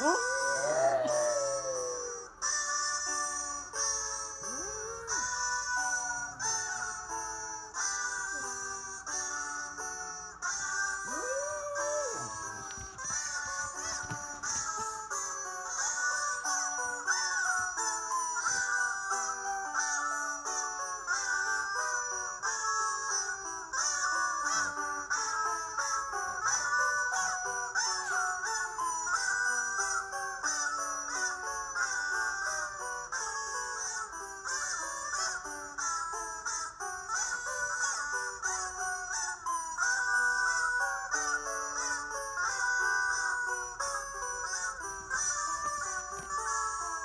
嗯。